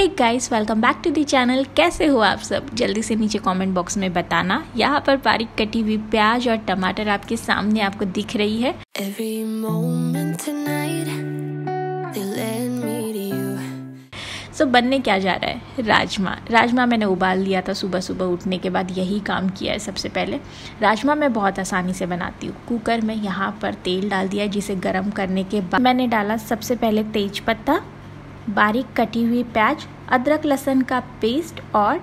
Hey guys welcome back to the channel कैसे हो आप सब? जल्दी से नीचे कमेंट बॉक्स में बताना। यहाँ पर बारीक कटी हुई प्याज और टमाटर आपके सामने आपको दिख रही है. सो बनने क्या जा रहा है? राजमा। राजमा मैंने उबाल लिया था सुबह सुबह उठने के बाद यही काम किया है सबसे पहले। राजमा मैं बहुत आसानी से बनाती हूँ। कुकर में यहाँ पर तेल डाल दिया जिसे गर्म करने के बाद मैंने डाला सबसे पहले तेज पत्ता। बारीक कटी हुई प्याज, अदरक, लहसुन का पेस्ट और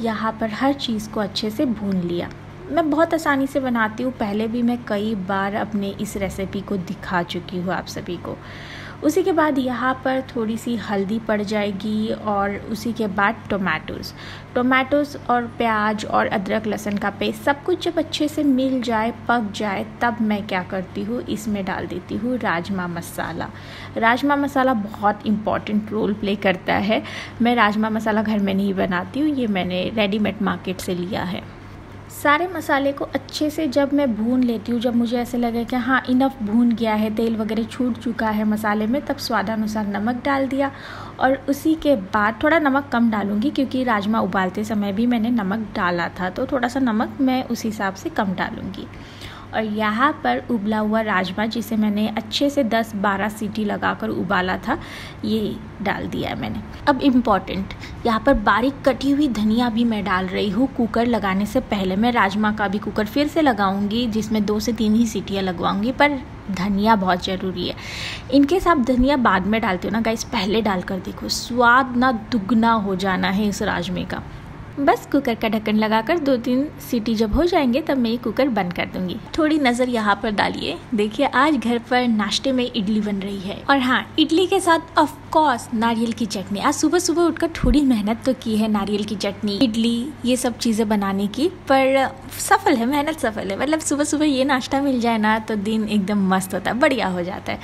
यहाँ पर हर चीज़ को अच्छे से भून लिया। मैं बहुत आसानी से बनाती हूँ, पहले भी मैं कई बार अपने इस रेसिपी को दिखा चुकी हूँ आप सभी को। उसी के बाद यहाँ पर थोड़ी सी हल्दी पड़ जाएगी और उसी के बाद टोमेटोज़ टोमेटोज़ और प्याज और अदरक, लहसुन का पेस्ट सब कुछ जब अच्छे से मिल जाए, पक जाए, तब मैं क्या करती हूँ? इसमें डाल देती हूँ राजमा मसाला। राजमा मसाला बहुत इंपॉर्टेंट रोल प्ले करता है। मैं राजमा मसाला घर में नहीं बनाती हूँ, ये मैंने रेडीमेड मार्केट से लिया है। सारे मसाले को अच्छे से जब मैं भून लेती हूँ, जब मुझे ऐसे लगे कि हाँ इनफ भून गया है, तेल वगैरह छूट चुका है मसाले में, तब स्वादानुसार नमक डाल दिया और उसी के बाद थोड़ा नमक कम डालूँगी क्योंकि राजमा उबालते समय भी मैंने नमक डाला था तो थोड़ा सा नमक मैं उस हिसाब से कम डालूँगी। और यहाँ पर उबला हुआ राजमा, जिसे मैंने अच्छे से 10-12 सीटी लगाकर उबाला था, ये डाल दिया है मैंने। अब इंपॉर्टेंट यहाँ पर बारीक कटी हुई धनिया भी मैं डाल रही हूँ। कुकर लगाने से पहले मैं राजमा का भी कुकर फिर से लगाऊँगी, जिसमें दो से तीन ही सीटियाँ लगवाऊँगी, पर धनिया बहुत ज़रूरी है। इनकेस आप धनिया बाद में डालते हो ना गाइस पहले डालकर देखो, स्वाद ना दुगना हो जाना है इस राजमे का। बस कुकर का ढक्कन लगाकर दो तीन सीटी जब हो जाएँगे तब मैं ये कुकर बंद कर दूँगी। थोड़ी नज़र यहाँ पर डालिए। देखिए आज घर पर नाश्ते में इडली बन रही है। और हाँ इडली के साथ ऑफ़ कोर्स नारियल की चटनी। आज सुबह सुबह उठकर थोड़ी मेहनत तो की है नारियल की चटनी। इडली ये सब चीज़ें बनाने की। पर सफल है मेहनत सफल है। मतलब सुबह सुबह ये नाश्ता मिल जाए ना तो दिन एकदम मस्त होता है बढ़िया हो जाता है।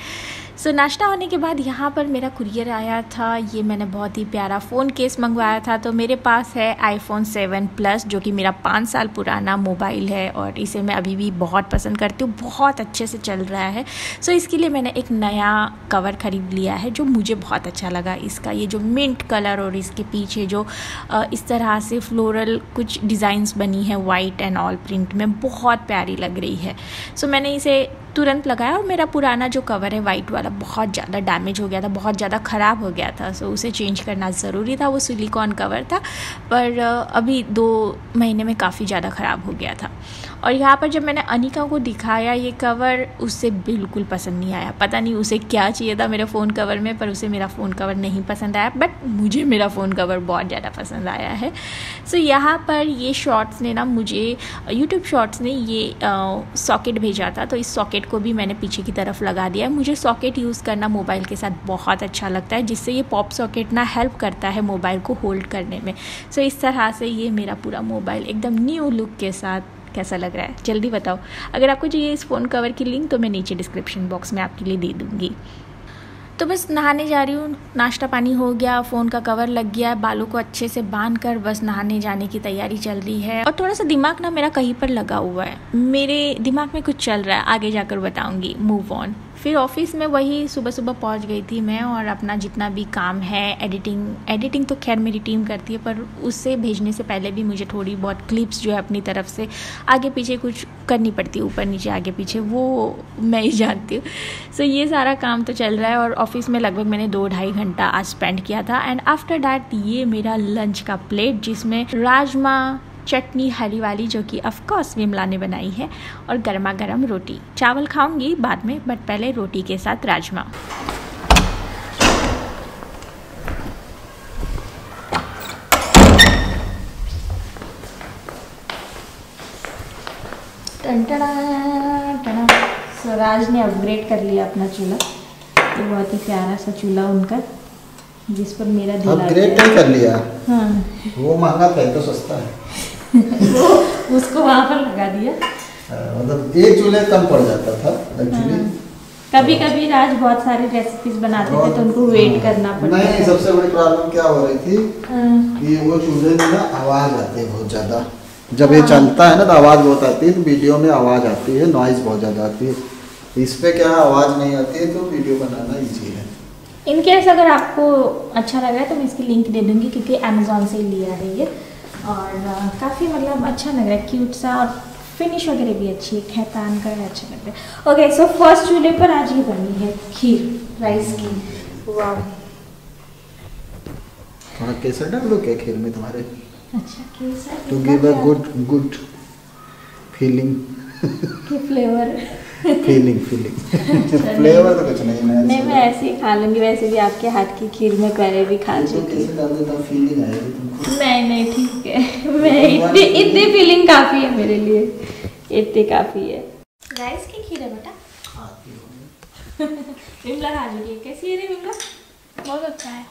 सो so, नाश्ता होने के बाद यहाँ पर मेरा कुरियर आया था। ये मैंने बहुत ही प्यारा फ़ोन केस मंगवाया था। तो मेरे पास है आईफोन सेवन प्लस जो कि मेरा पाँच साल पुराना मोबाइल है और इसे मैं अभी भी बहुत पसंद करती हूँ, बहुत अच्छे से चल रहा है। सो इसके लिए मैंने एक नया कवर ख़रीद लिया है, जो मुझे बहुत अच्छा लगा इसका। ये जो मिंट कलर और इसके पीछे जो इस तरह से फ्लोरल कुछ डिज़ाइंस बनी है वाइट एंड ऑल प्रिंट में, बहुत प्यारी लग रही है। सो मैंने इसे तुरंत लगाया और मेरा पुराना जो कवर है वाइट वाला बहुत ज़्यादा डैमेज हो गया था बहुत ज़्यादा ख़राब हो गया था। सो उसे चेंज करना ज़रूरी था वो सिलिकॉन कवर था। पर अभी दो महीने में काफ़ी ज़्यादा ख़राब हो गया था। और यहाँ पर जब मैंने अनिका को दिखाया ये कवर उससे बिल्कुल पसंद नहीं आया। पता नहीं उसे क्या चाहिए था मेरे फ़ोन कवर में पर उसे मेरा फ़ोन कवर नहीं पसंद आया। बट मुझे मेरा फ़ोन कवर बहुत ज़्यादा पसंद आया है। सो so, यहाँ पर ये शॉर्ट्स ने ना मुझे यूट्यूब शॉर्ट्स ने ये सॉकेट भेजा था। तो इस सॉकेट को भी मैंने पीछे की तरफ़ लगा दिया है। मुझे सॉकेट यूज़ करना मोबाइल के साथ बहुत अच्छा लगता है जिससे ये पॉप सॉकेट ना हेल्प करता है मोबाइल को होल्ड करने में। सो so, इस तरह से ये मेरा पूरा मोबाइल एकदम न्यू लुक के साथ कैसा लग रहा है? जल्दी बताओ। अगर आपको चाहिए इस फ़ोन कवर की लिंक तो मैं नीचे डिस्क्रिप्शन बॉक्स में आपके लिए दे दूँगी। तो बस नहाने जा रही हूँ। नाश्ता पानी हो गया, फ़ोन का कवर लग गया, बालों को अच्छे से बाँध कर बस नहाने जाने की तैयारी चल रही है। और थोड़ा सा दिमाग ना मेरा कहीं पर लगा हुआ है। मेरे दिमाग में कुछ चल रहा है, आगे जाकर बताऊँगी। मूव ऑन फिर ऑफ़िस में वही सुबह सुबह पहुँच गई थी मैं और अपना जितना भी काम है एडिटिंग एडिटिंग तो खैर मेरी टीम करती है पर उससे भेजने से पहले भी मुझे थोड़ी बहुत क्लिप्स जो है अपनी तरफ़ से आगे पीछे कुछ करनी पड़ती है ऊपर नीचे आगे पीछे वो मैं ही जानती हूँ। सो so, ये सारा काम तो चल रहा है और ऑफ़िस में लगभग मैंने दो ढाई घंटा आज स्पेंड किया था। एंड आफ्टर डैट ये मेरा लंच का प्लेट जिसमें राजमा चटनी हरी वाली जो कि अफकोर्स विमला ने बनाई है और गर्मा गर्म रोटी। चावल खाऊँगी बाद में बट पहले रोटी के साथ राजमा। स्वराज ने अपग्रेड कर लिया अपना चूल्हा। तो बहुत ही प्यारा सा चूल्हा उनका जिस पर मेरा दिल अपग्रेड नहीं कर लिया? हाँ। वो महँगा था तो सस्ता है। वो उसको वहाँ पर लगा दिया। मतलब एक चूल्हे कम पड़ जाता था एक्चुअली हाँ। कभी कभी राज बहुत सारी रेसिपीज़ बनाते थे तो उनको वेट हाँ। करना पड़ता नहीं सबसे बड़ी प्रॉब्लम क्या हो रही थी हाँ, कि वो चूल्हे में ना आवाज़ आती है बहुत ज़्यादा। जब ये चलता है ना तो आवाज़ बहुत आती है तो वीडियो में आवाज़ आती है नॉइज़ बहुत ज़्यादा आती है। इस पे क्या आवाज़ नहीं आती है तो वीडियो बनाना इजी है। इनकेस अगर आपको अच्छा लगा है तो मैं इसकी लिंक दे दूँगी क्योंकि अमेज़ोन से लिया है ये। और काफ़ी मतलब अच्छा लग रहा है क्यूट सा और फिनिश वगैरह भी अच्छी है खैतान का है अच्छा लग रहा है। ओके सो फ़र्स्ट चूल्हे पर आज ये बनी है खीर राइस की। वाह थोड़ा केसर डाल दो क्या खीर में तुम्हारे? अच्छा केसर to give a good good feeling के फ्लेवर फीलिंग फीलिंग फ्लेवर तो कुछ नहीं मैं नहीं मैं ऐसे ही खा लूँगी वैसे भी आपके हाथ की खीर में पहले भी खा इसको चुकी नहीं नहीं इतनी इतनी फीलिंग काफ़ी है मेरे लिए। इतनी काफ़ी है। राइस की खीर है बेटा। आती होगी विमला खा चुकी है। कैसी है रे विमला? बहुत अच्छा है।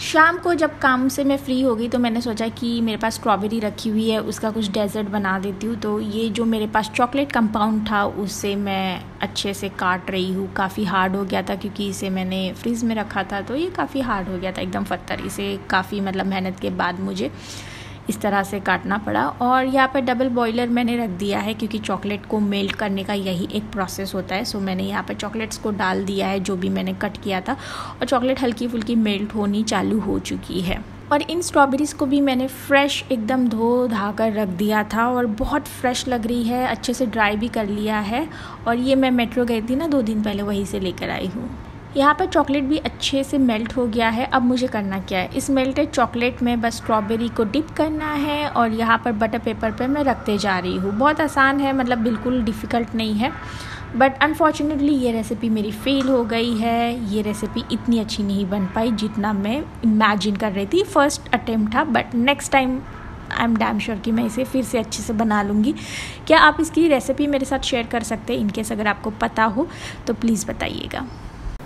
शाम को जब काम से मैं फ्री हो गई तो मैंने सोचा कि मेरे पास स्ट्रॉबेरी रखी हुई है उसका कुछ डेजर्ट बना देती हूँ। तो ये जो मेरे पास चॉकलेट कंपाउंड था उससे मैं अच्छे से काट रही हूँ। काफ़ी हार्ड हो गया था क्योंकि इसे मैंने फ्रिज में रखा था तो ये काफ़ी हार्ड हो गया था एकदम पत्थर इसे काफ़ी मतलब मेहनत के बाद मुझे। इस तरह से काटना पड़ा और यहाँ पर डबल बॉयलर मैंने रख दिया है क्योंकि चॉकलेट को मेल्ट करने का यही एक प्रोसेस होता है। सो मैंने यहाँ पर चॉकलेट्स को डाल दिया है जो भी मैंने कट किया था और चॉकलेट हल्की फुल्की मेल्ट होनी चालू हो चुकी है। और इन स्ट्रॉबेरीज़ को भी मैंने फ्रेश एकदम धो धा कर रख दिया था और बहुत फ्रेश लग रही है, अच्छे से ड्राई भी कर लिया है। और ये मैं मेट्रो गई थी ना दो दिन पहले, वहीं से लेकर आई हूँ। यहाँ पर चॉकलेट भी अच्छे से मेल्ट हो गया है, अब मुझे करना क्या है? इस मेल्टेड चॉकलेट में बस स्ट्रॉबेरी को डिप करना है और यहाँ पर बटर पेपर पे मैं रखते जा रही हूँ। बहुत आसान है मतलब बिल्कुल डिफ़िकल्ट नहीं है, बट अनफॉर्चुनेटली ये रेसिपी मेरी फेल हो गई है। ये रेसिपी इतनी अच्छी नहीं बन पाई जितना मैं इमेजिन कर रही थी फ़र्स्ट अटेम्प्ट था but next time I am damn sure कि मैं इसे फिर से अच्छे से बना लूँगी। क्या आप इसकी रेसिपी मेरे साथ शेयर कर सकते हैं? इनकेस अगर आपको पता हो तो प्लीज़ बताइएगा।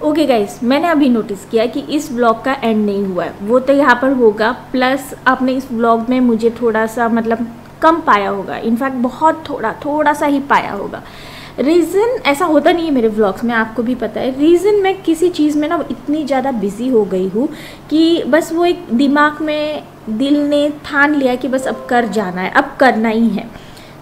ओके okay गाइस मैंने अभी नोटिस किया कि इस ब्लॉग का एंड नहीं हुआ है। वो तो यहाँ पर होगा प्लस आपने इस ब्लॉग में मुझे थोड़ा सा मतलब कम पाया होगा। इनफैक्ट बहुत थोड़ा थोड़ा सा ही पाया होगा। रीज़न ऐसा होता नहीं है मेरे व्लॉग्स में, आपको भी पता है। रीज़न मैं किसी चीज़ में ना इतनी ज़्यादा बिज़ी हो गई हूँ कि बस वो एक दिमाग में दिल ने ठान लिया कि बस अब कर जाना है, अब करना ही है।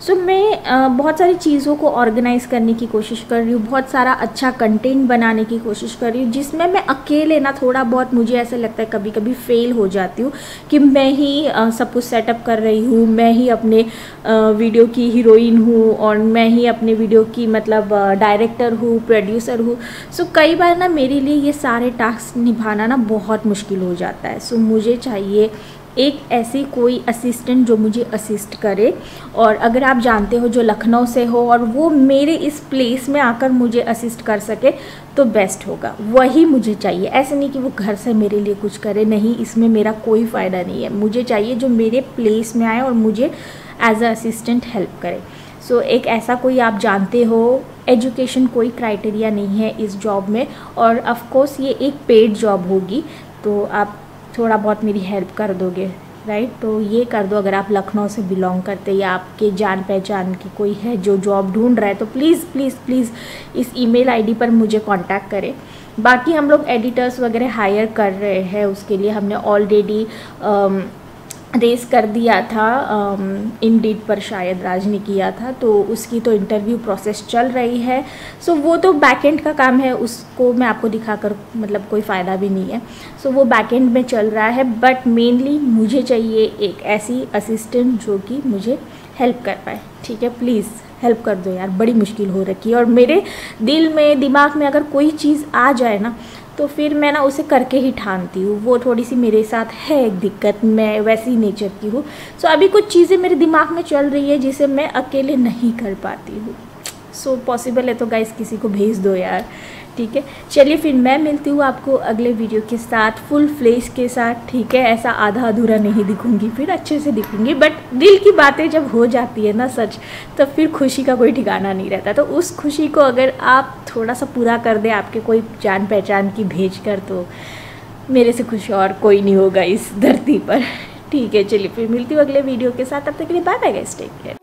सो so, मैं बहुत सारी चीज़ों को ऑर्गेनाइज़ करने की कोशिश कर रही हूँ बहुत सारा अच्छा कंटेंट बनाने की कोशिश कर रही हूँ जिसमें मैं अकेले ना थोड़ा बहुत मुझे ऐसा लगता है कभी कभी फेल हो जाती हूँ कि मैं ही सब कुछ सेटअप कर रही हूँ मैं ही अपने वीडियो की हीरोइन हूँ और मैं ही अपने वीडियो की मतलब डायरेक्टर हूँ प्रोड्यूसर हूँ। सो so, कई बार ना मेरे लिए ये सारे टास्क निभाना ना बहुत मुश्किल हो जाता है। सो so, मुझे चाहिए एक ऐसी कोई असिस्टेंट जो मुझे असिस्ट करे। और अगर आप जानते हो जो लखनऊ से हो और वो मेरे इस प्लेस में आकर मुझे असिस्ट कर सके तो बेस्ट होगा। वही मुझे चाहिए। ऐसे नहीं कि वो घर से मेरे लिए कुछ करे। नहीं इसमें मेरा कोई फ़ायदा नहीं है। मुझे चाहिए जो मेरे प्लेस में आए और मुझे एज अ असिस्टेंट हेल्प करे। सो so, एक ऐसा कोई आप जानते हो एजुकेशन कोई क्राइटेरिया नहीं है इस जॉब में। और ऑफ़ कोर्स ये एक पेड जॉब होगी। तो आप थोड़ा बहुत मेरी हेल्प कर दोगे राइट तो ये कर दो अगर आप लखनऊ से बिलोंग करते या आपके जान पहचान की कोई है जो जॉब ढूंढ रहा है तो प्लीज़ प्लीज़ प्लीज़ इस ईमेल आईडी पर मुझे कांटेक्ट करें। बाकी हम लोग एडिटर्स वगैरह हायर कर रहे हैं, उसके लिए हमने ऑलरेडी रेस कर दिया था इन डीड पर शायद राज ने किया था तो उसकी तो इंटरव्यू प्रोसेस चल रही है। सो so, वो तो बैकएंड का काम है उसको मैं आपको दिखाकर मतलब कोई फ़ायदा भी नहीं है। सो so, वो बैकएंड में चल रहा है बट मेनली मुझे चाहिए एक ऐसी असिस्टेंट जो कि मुझे हेल्प कर पाए। ठीक है प्लीज़ हेल्प कर दो यार बड़ी मुश्किल हो रखी है। और मेरे दिल में दिमाग में अगर कोई चीज़ आ जाए ना तो फिर मैं ना उसे करके ही ठानती हूँ। वो थोड़ी सी मेरे साथ है एक दिक्कत मैं वैसी नेचर की हूँ। सो so, अभी कुछ चीज़ें मेरे दिमाग में चल रही है जिसे मैं अकेले नहीं कर पाती हूँ। सो so, पॉसिबल है तो गाइस किसी को भेज दो यार। ठीक है? चलिए फिर मैं मिलती हूँ आपको अगले वीडियो के साथ फुल फ्लेश के साथ, ठीक है? ऐसा आधा अधूरा नहीं दिखूँगी, फिर अच्छे से दिखूँगी बट दिल की बातें जब हो जाती है ना सच तो फिर खुशी का कोई ठिकाना नहीं रहता। तो उस खुशी को अगर आप थोड़ा सा पूरा कर दें, आपके कोई जान पहचान की भेज कर तो मेरे से खुश और कोई नहीं होगा इस धरती पर। ठीक है, चलिए फिर मिलती हूँ अगले वीडियो के साथ, तब तक के लिए bye bye guys take care